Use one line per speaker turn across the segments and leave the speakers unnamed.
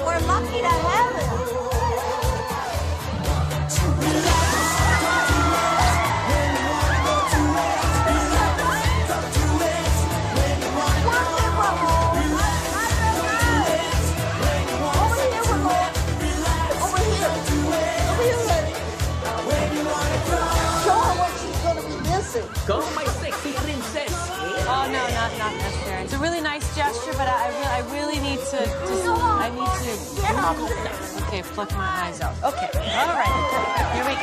lucky to have him.
Go, my sexy princess.
Oh no, not not necessary. It's a really nice gesture, but I, I really, I really need to just, I need to. Okay, pluck my eyes out. Okay, all right, here we go.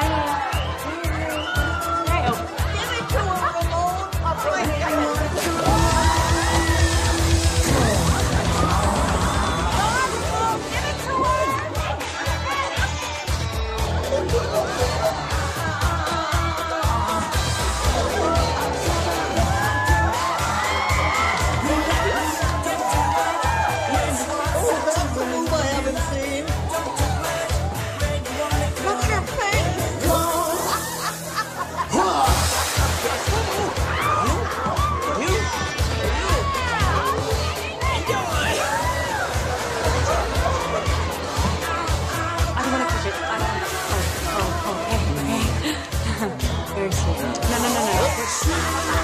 Oh, I no,